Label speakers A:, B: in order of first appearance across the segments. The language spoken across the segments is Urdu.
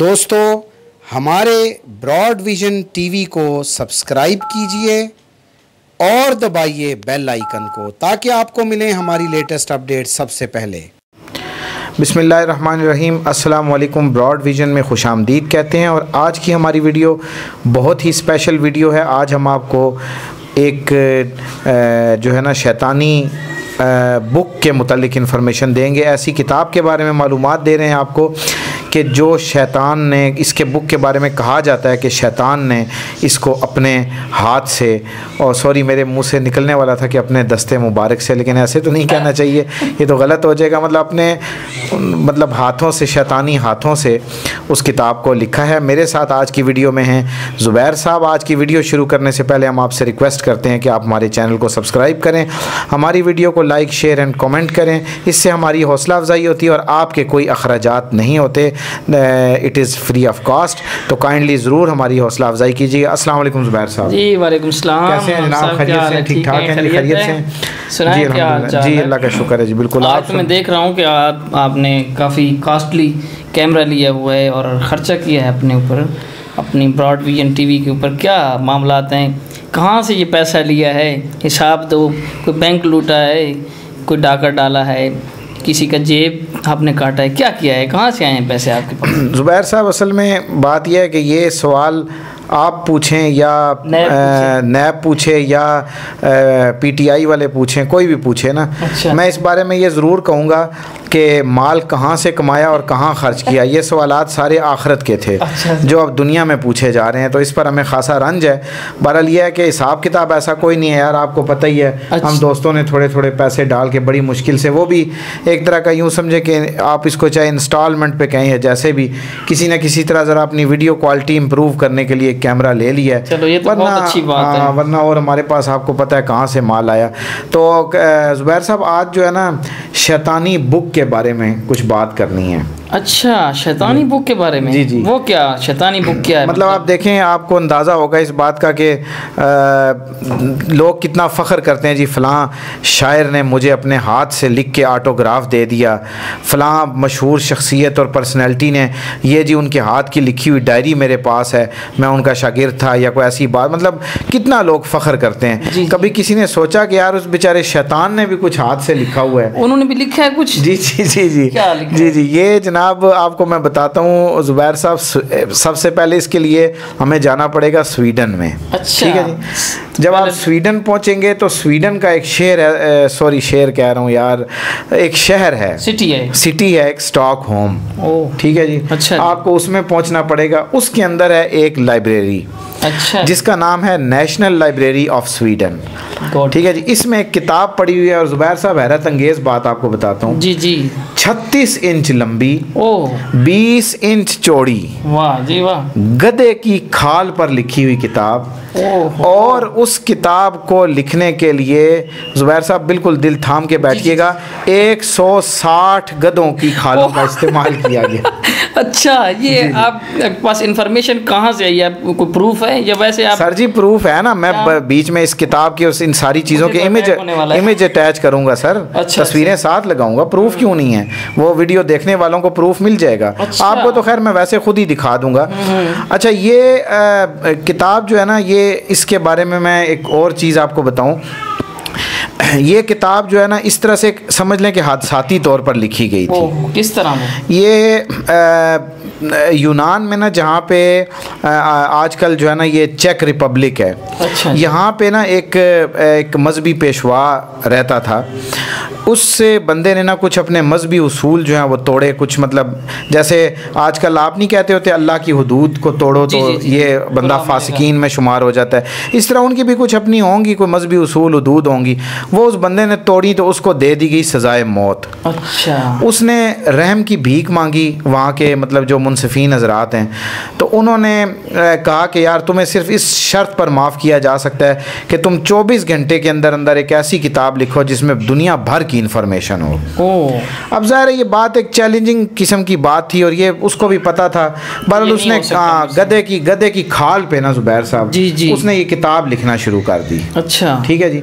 A: دوستو، ہمارے براڈ ویژن ٹی وی کو سبسکرائب کیجیے اور دبائیے بیل آئیکن کو تاکہ آپ کو ملیں ہماری لیٹسٹ اپڈیٹ سب سے پہلے۔ بسم اللہ الرحمن الرحیم۔ السلام علیکم۔ براڈ ویژن میں خوش آمدید کہتے ہیں اور آج کی ہماری ویڈیو بہت ہی اسپیشل ویڈیو ہے۔ آج ہم آپ کو ایک جو ہے نا شیطانی بک کے متعلق انفارمیشن دیں گے۔ ایسی کتاب کے بارے میں معلومات دے رہے ہیں آپ کو۔ کہ جو شیطان نے اس کے بک کے بارے میں کہا جاتا ہے کہ شیطان نے اس کو اپنے ہاتھ سے، اور سوری میرے منہ سے نکلنے والا تھا کہ اپنے دستے مبارک سے، لیکن ایسے تو نہیں کہنا چاہیے، یہ تو غلط ہو جائے گا۔ مطلب اپنے مطلب ہاتھوں سے، شیطانی ہاتھوں سے اس کتاب کو لکھا ہے۔ میرے ساتھ آج کی ویڈیو میں ہیں زبیر صاحب۔ آج کی ویڈیو شروع کرنے سے پہلے ہم آپ سے ریکویسٹ کرتے ہیں کہ آپ ہمارے چینل کو سبسکرائب کریں۔ ہماری ویڈیو کو لائک شیئر اینڈ کومنٹ کریں۔ اس سے ہماری حوصلہ افزائی ہوتی ہے اور آپ کے کوئی اخراجات نہیں ہوتے۔ It is free of cost تو کائنڈلی ضرور ہماری حوصلہ افزائی کیجیے۔ السلام علیکم زبیر صاحب۔
B: جی وعلیکم السلام۔
A: کیسے ہیں جناب؟ خیریت سے ٹھیک ٹھاک ہیں؟ خیریت سے جی الحمدللہ۔ جی اللہ کا شکر ہے۔ جی بالکل
B: آج میں دیکھ رہا ہوں کہ آپ آپ نے کافی کاسٹلی کیمرہ لیا ہوا ہے اور خرچہ کیا ہے اپنے اوپر اپنی براڈ ویژن ٹی وی کے اوپر۔ کیا معاملات ہیں؟ کہاں سے یہ پیسہ لیا ہے؟ حساب دو کوئی بینک لوٹا ہے کوئی ڈاکر ڈالا ہے کسی کا جیب آپ نے کاٹا ہے کیا کیا ہے؟ کہاں سے آئے ہیں پیسے آپ کے پاس؟
A: زبیر صاحب اصل میں بات یہ ہے کہ یہ سوال آپ پوچھیں یا نیب پوچھے یا پی ٹی آئی والے پوچھیں کوئی بھی پوچھے نا۔ اچھا۔ میں اس بارے میں یہ ضرور کہوں گا۔ کہ مال کہاں سے کمایا اور کہاں خرچ کیا یہ سوالات سارے آخرت کے تھے اچھا۔ جو اب دنیا میں پوچھے جا رہے ہیں تو اس پر ہمیں خاصا رنج ہے۔ بہرحال یہ ہے کہ حساب کتاب ایسا کوئی نہیں ہے یار آپ کو پتہ ہی ہے۔ اچھا۔ ہم دوستوں نے تھوڑے تھوڑے پیسے ڈال کے بڑی مشکل سے وہ بھی ایک طرح کا یوں سمجھے کہ آپ اس کو چاہے انسٹالمنٹ پہ کہیں یا جیسے بھی کسی نہ کسی طرح ذرا اپنی ویڈیو کوالٹی امپروو کرنے کے لیے کیمرہ لے لیا ہے۔ ہاں، ورنہ اور ہمارے پاس آپ کو پتہ ہے کہاں سے مال آیا۔ تو زبیر صاحب آج جو ہے نا شیطانی بک کے بارے میں کچھ بات کرنی ہے۔
B: اچھا شیطانی بک کے بارے میں؟ جی جی۔ وہ کیا شیطانی بک کیا ہے؟
A: مطلب آپ دیکھیں آپ کو اندازہ ہوگا اس بات کا کہ لوگ کتنا فخر کرتے ہیں جی فلاں شاعر نے مجھے اپنے ہاتھ سے لکھ کے آٹوگراف دے دیا۔ فلاں مشہور شخصیت اور پرسنالٹی نے یہ جی ان کے ہاتھ کی لکھی ہوئی ڈائری میرے پاس ہے میں ان کا شاگرد تھا یا کوئی ایسی بات۔ مطلب کتنا لوگ فخر کرتے ہیں۔ جی, جی۔ کبھی کسی نے سوچا کہ یار اس بیچارے شیطان نے بھی کچھ ہاتھ سے لکھا ہوا ہے۔
B: انہوں نے بھی لکھا ہے کچھ؟
A: جی۔ جی جی جی۔ جی جی یہ جناب آپ کو میں بتاتا ہوں زبیر صاحب سب سے پہلے اس کے لیے ہمیں جانا پڑے گا سویڈن میں۔
B: اچھا۔
A: ٹھیک ہے جی؟ جب آپ سویڈن پہنچیں گے تو سویڈن کا ایک شہر ہے سوری شہر کہہ رہا ہوں یار ایک شہر ہے۔
B: سٹی ہے۔
A: سٹی ہے ایک سٹاک ہوم ٹھیک ہے جی؟
B: اچھا۔
A: آپ کو اس میں پہنچنا پڑے گا۔ اس کے اندر ہے ایک لائبریری۔
B: اچھا۔
A: جس کا نام ہے نیشنل لائبریری آف سویڈن ٹھیک ہے جی اس میں ایک کتاب پڑھی ہوئی ہے اور زبیر صاحب حیرت انگیز بات آپ کو بتاتا ہوں۔
B: جی جی۔
A: چھتیس انچ لمبی بیس انچ چوڑی۔
B: واہ جی واہ۔
A: گدے کی کھال پر لکھی ہوئی کتاب۔ اور اس کتاب کو لکھنے کے لیے زبیر صاحب بالکل دل تھام کے بیٹھیے گا۔ ایک سو ساٹھ گدوں کی کھالوں کا استعمال کیا گیا۔
B: اچھا یہ جی، جی۔ آپ پاس انفارمیشن کہاں سے ہے؟ کوئی پروف ہے؟ یا ویسے آپ
A: سر جی پروف ہے نا۔ میں بیچ میں اس کتاب کی ان ساری چیزوں کے امیج امیج اٹیچ کروں گا سر۔ اچھا، تصویریں اچھا۔ ساتھ لگاؤں گا۔ پروف کیوں نہیں ہے؟ وہ ویڈیو دیکھنے والوں کو پروف مل جائے گا۔ اچھا۔ آپ کو تو خیر میں ویسے خود ہی دکھا دوں گا۔ اچھا یہ کتاب جو ہے نا یہ اس کے بارے میں میں ایک اور چیز آپ کو بتاؤں۔ یہ کتاب جو ہے نا اس طرح سے سمجھ لیں کہ حادثاتی طور پر لکھی گئی تھی۔
B: کس طرح
A: یہ یونان میں نا جہاں پہ آج کل جو ہے نا یہ چیک ریپبلک ہے۔
B: اچھا۔
A: یہاں پہ نا ایک ایک مذہبی پیشوا رہتا تھا۔ اس سے بندے نے نا کچھ اپنے مذہبی اصول جو ہیں وہ توڑے کچھ مطلب جیسے آج کل آپ نہیں کہتے ہوتے اللہ کی حدود کو توڑو تو جی، جی، جی۔ یہ بندہ فاسقین میں شمار ہو جاتا ہے۔ اس طرح ان کی بھی کچھ اپنی ہوں گی کوئی مذہبی اصول حدود ہوں گی۔ وہ اس بندے نے توڑی تو اس کو دے دی گئی سزائے موت۔
B: اچھا۔
A: اس نے رحم کی بھیک مانگی وہاں کے مطلب جو منصفین حضرات ہیں۔ تو انہوں نے کہا کہ یار تمہیں صرف اس شرط پر معاف کیا جا سکتا ہے کہ تم چوبیس گھنٹے کے اندر اندر ایک ایسی کتاب لکھو جس میں دنیا بھر کی انفارمیشن ہو۔ اب ظاہر ہے یہ بات ایک چیلنجنگ قسم کی بات تھی اور یہ اس کو بھی پتا تھا۔ بہرحال اس نے گدے کی گدے کی کھال پہ نا زبیر صاحب
B: جی جی۔
A: اس نے یہ کتاب لکھنا شروع کر دی۔
B: اچھا۔
A: ٹھیک ہے جی۔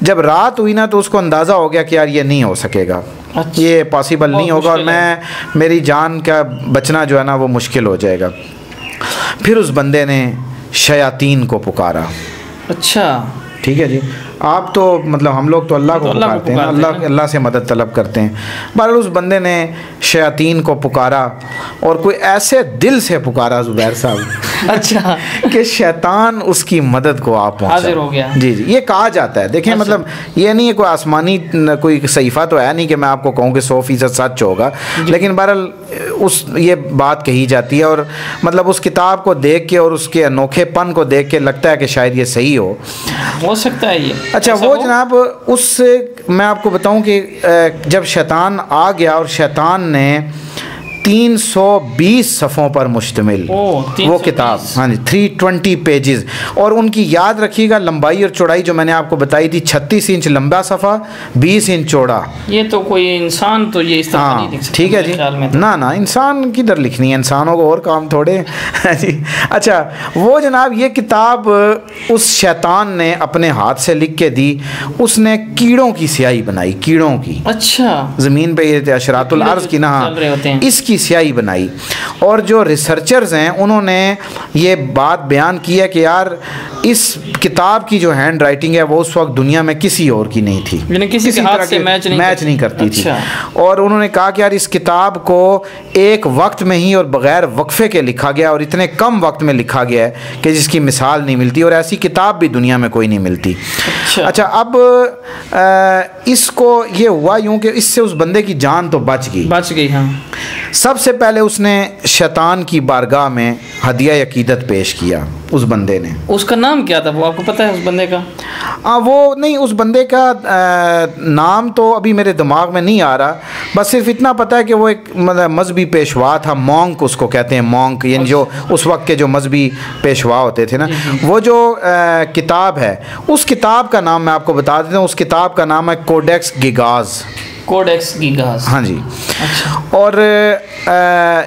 A: جب رات ہوئی نا تو اس کو اندازہ ہو گیا کہ یار یہ نہیں ہو سکے گا۔
B: اچھا۔
A: یہ پاسبل نہیں ہوگا اور۔ میں میری جان کا بچنا جو ہے نا وہ مشکل ہو جائے گا۔ پھر اس بندے نے شیاطین کو پکارا۔
B: اچھا۔
A: ٹھیک ہے جی۔ آپ تو مطلب ہم لوگ تو اللہ کو پکارتے ہیں اللہ۔ اللہ سے مدد طلب کرتے ہیں بہرحال اس بندے نے شیاطین کو پکارا اور کوئی ایسے دل سے پکارا زبیر صاحب
B: اچھا
A: کہ شیطان اس کی مدد کو آپ پہنچا
B: حاضر ہو گیا
A: جی جی یہ کہا جاتا ہے دیکھیں
B: اچھا۔
A: مطلب یہ نہیں ہے کوئی آسمانی کوئی صحیفہ تو ہے نہیں کہ میں آپ کو کہوں کہ سو فیصد سچ ہوگا
B: جی۔
A: لیکن بہرحال اس یہ بات کہی جاتی ہے اور مطلب اس کتاب کو دیکھ کے اور اس کے انوکھے پن کو دیکھ کے لگتا ہے کہ شاید یہ صحیح ہو
B: ہو سکتا ہے یہ
A: اچھا وہ؟ جناب اس میں آپ کو بتاؤں کہ جب شیطان آ گیا اور شیطان نے تین سو بیس صفوں پر مشتمل وہ
B: 320
A: کتاب۔ ہاں جی تھری ٹوینٹی پیجز اور ان کی یاد رکھیے گا لمبائی اور چوڑائی جو میں نے آپ کو بتائی تھی چھتیس انچ لمبا صفحہ بیس انچ چوڑا۔
B: یہ تو کوئی انسان تو یہ
A: ہاں ٹھیک ہے جی۔ نہ نہ انسان کدھر لکھنی ہے انسانوں کو اور کام تھوڑے۔ ہیں جی۔ اچھا وہ جناب یہ کتاب اس شیطان نے اپنے ہاتھ سے لکھ کے دی۔ اس نے کیڑوں کی سیاہی بنائی کیڑوں کی۔
B: اچھا۔
A: زمین پہ یہ اشرات العرض کی نا
B: ہیں۔
A: اس کی سیاہی بنائی اور جو ریسرچرز ہیں انہوں نے یہ بات بیان کی ہے کہ یار اس کتاب کی جو ہینڈ رائٹنگ ہے وہ اس وقت دنیا میں کسی اور کی نہیں تھی
B: یعنی کسی کے ہاتھ
A: طرح
B: سے
A: کی
B: میچ نہیں
A: میچ
B: کرتی۔
A: نہیں کرتی تھی
B: اچھا۔
A: اور انہوں نے کہا کہ یار اس کتاب کو ایک وقت میں ہی اور بغیر وقفے کے لکھا گیا اور اتنے کم وقت میں لکھا گیا ہے کہ جس کی مثال نہیں ملتی اور ایسی کتاب بھی دنیا میں کوئی نہیں ملتی
B: اچھا۔
A: اچھا اب اس کو یہ ہوا یوں کہ اس سے اس بندے کی جان تو بچ گئی
B: بچ گئی ہاں
A: سب سے پہلے اس نے شیطان کی بارگاہ میں ہدیہ عقیدت پیش کیا اس بندے نے۔
B: اس کا نام کیا تھا؟ وہ آپ کو پتہ ہے اس بندے کا؟
A: ہاں وہ نہیں اس بندے کا آ، نام تو ابھی میرے دماغ میں نہیں آ رہا بس صرف اتنا پتہ ہے کہ وہ ایک مطلب مذہبی پیشوا تھا مونک اس کو کہتے ہیں مونک یعنی جو اس وقت کے جو مذہبی پیشوا ہوتے تھے نا۔ وہ جو آ، کتاب ہے اس کتاب کا نام میں آپ کو بتا دیتا ہوں اس کتاب کا نام ہے کوڈیکس گیگاز۔
B: کوڈیکس کی
A: ہاں جی۔
B: اچھا۔
A: اور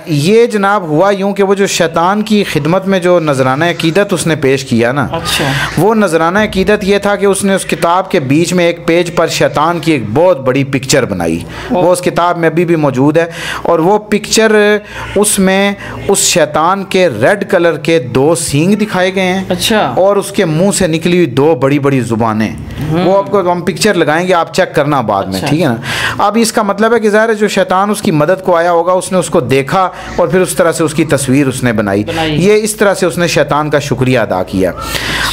A: یہ جناب ہوا یوں کہ وہ جو شیطان کی خدمت میں جو نذرانہ عقیدت اس نے پیش کیا نا
B: اچھا۔
A: وہ نذرانہ عقیدت یہ تھا کہ اس نے اس کتاب کے بیچ میں ایک پیج پر شیطان کی ایک بہت بڑی پکچر بنائی۔ وہ اس کتاب میں ابھی بھی موجود ہے۔ اور وہ پکچر اس میں اس شیطان کے ریڈ کلر کے دو سینگ دکھائے گئے ہیں۔
B: اچھا۔
A: اور اس کے منہ سے نکلی ہوئی دو بڑی بڑی زبانیں۔ وہ آپ کو ہم پکچر لگائیں گے آپ چیک کرنا بعد میں
B: اچھا۔
A: ٹھیک ہے نا اب اس کا مطلب ہے کہ ظاہر ہے جو شیطان اس کی مدد کو آیا ہوگا اس نے اس کو دیکھا اور پھر اس طرح سے اس کی تصویر اس نے بنائی۔ یہ اس طرح سے اس نے شیطان کا شکریہ ادا کیا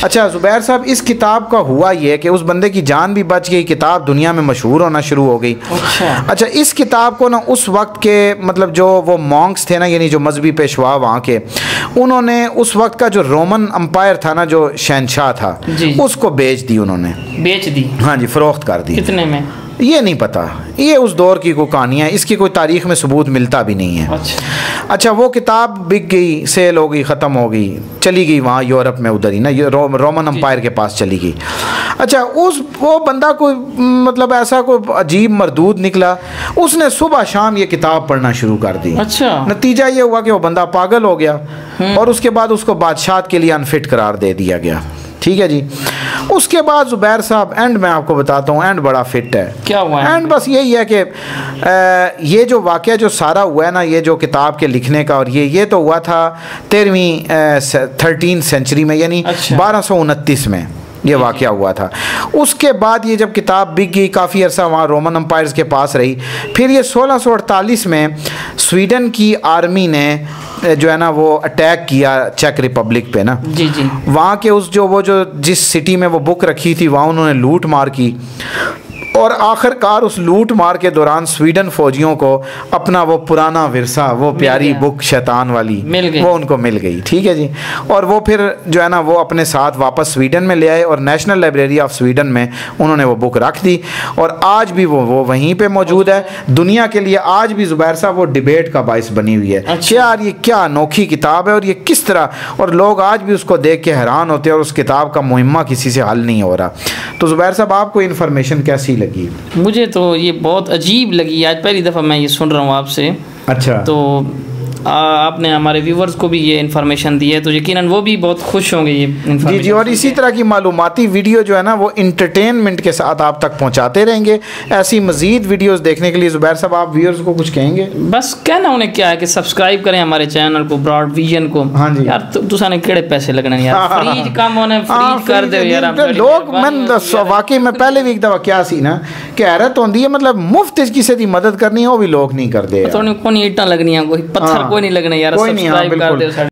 A: اچھا زبیر صاحب اس کتاب کا ہوا یہ کہ اس بندے کی جان بھی بچ گئی کتاب دنیا میں مشہور ہونا شروع ہو گئی
B: اچھا
A: اچھا اس کتاب کو نا اس وقت کے مطلب جو وہ مونکس تھے نا یعنی جو مذہبی پیشوا وہاں کے انہوں نے اس وقت کا جو رومن امپائر تھا نا جو شہنشاہ تھا
B: جی۔
A: اس کو بیچ دی انہوں نے
B: بیچ دی۔
A: ہاں جی فروخت کر دی۔
B: کتنے میں؟
A: یہ نہیں پتا۔ یہ اس دور کی کوئی کہانی ہے اس کی کوئی تاریخ میں ثبوت ملتا بھی نہیں ہے۔
B: اچھا۔
A: اچھا وہ کتاب بک گئی سیل ہو گئی ختم ہو گئی چلی گئی وہاں یورپ میں ادھر ہی نا رومن امپائر کے پاس چلی گئی۔ اچھا اس وہ بندہ کوئی مطلب ایسا کوئی عجیب مردود نکلا اس نے صبح شام یہ کتاب پڑھنا شروع کر دی۔
B: اچھا۔
A: نتیجہ یہ ہوا کہ وہ بندہ پاگل ہو گیا اور اس کے بعد اس کو بادشاہت کے لیے انفٹ قرار دے دیا گیا۔ ٹھیک ہے جی۔ اس کے بعد زبیر صاحب اینڈ میں آپ کو بتاتا ہوں اینڈ بڑا فٹ ہے۔
B: کیا ہوا ہے؟
A: اینڈ بس یہی ہے کہ یہ جو واقعہ جو سارا ہوا ہے نا یہ جو کتاب کے لکھنے کا اور یہ یہ تو ہوا تھا تیرہویں تھرٹین سینچری میں یعنی
B: اچھا۔
A: بارہ سو انتیس میں۔ یہ واقعہ ہوا تھا۔ اس کے بعد یہ جب کتاب بک گئی کافی عرصہ وہاں رومن امپائرز کے پاس رہی پھر یہ سولہ سو اڑتالیس میں سویڈن کی آرمی نے جو ہے نا وہ اٹیک کیا چیک ریپبلک پہ نا۔
B: جی جی۔
A: وہاں کے اس جو وہ جو جس سٹی میں وہ بک رکھی تھی وہاں انہوں نے لوٹ مار کی۔ اور آخر کار اس لوٹ مار کے دوران سویڈن فوجیوں کو اپنا وہ پرانا ورثہ وہ پیاری۔ بک شیطان والی
B: مل گئی۔
A: وہ ان کو مل گئی۔ ٹھیک ہے جی۔ اور وہ پھر جو ہے نا وہ اپنے ساتھ واپس سویڈن میں لے آئے اور نیشنل لائبریری آف سویڈن میں انہوں نے وہ بک رکھ دی۔ اور آج بھی وہ وہ وہیں پہ موجود ہے۔ دنیا کے لیے آج بھی زبیر صاحب وہ ڈبیٹ کا باعث بنی ہوئی ہے۔
B: اچھا۔
A: یار یہ کیا انوکھی کتاب ہے اور یہ کس طرح؟ اور لوگ آج بھی اس کو دیکھ کے حیران ہوتے ہیں اور اس کتاب کا مہمہ کسی سے حل نہیں ہو رہا۔ تو زبیر صاحب آپ کو انفارمیشن کیسی لگی؟
B: مجھے تو یہ بہت عجیب لگی۔ آج پہلی دفعہ میں یہ سن رہا ہوں آپ سے۔
A: اچھا۔
B: تو آپ نے ہمارے ویورز کو بھی یہ انفارمیشن دی ہے تو یقیناً وہ بھی بہت خوش ہوں گے یہ
A: جی جی اور اسی طرح کی معلوماتی ویڈیو جو ہے نا وہ انٹرٹینمنٹ کے ساتھ آپ تک پہنچاتے رہیں گے۔ ایسی مزید ویڈیوز دیکھنے کے لیے زبیر صاحب آپ ویورز کو کچھ کہیں گے؟
B: بس کہنا انہیں کیا ہے کہ سبسکرائب کریں ہمارے چینل کو براڈ ویژن کو۔
A: ہاں جی۔
B: یار تو تسا نے کیڑے پیسے لگنے یار۔ فریج کم ہونے
A: ہاں،
B: فریج کر دے یار۔
A: لوگ میں واقعی میں پہلے بھی ایک دفعہ کیا سی نا کہ حیرت ہوندی ہے مطلب مفت کسی دی مدد کرنی ہے وہ بھی لوگ نہیں کرتے
B: تھوڑی کونی اٹاں لگنی ہیں کوئی پتھر
A: ہاں۔
B: کوئی نہیں لگنے یار
A: کوئی نہیں، ہاں،
B: سبسکرائب کر
A: بالکل۔
B: دے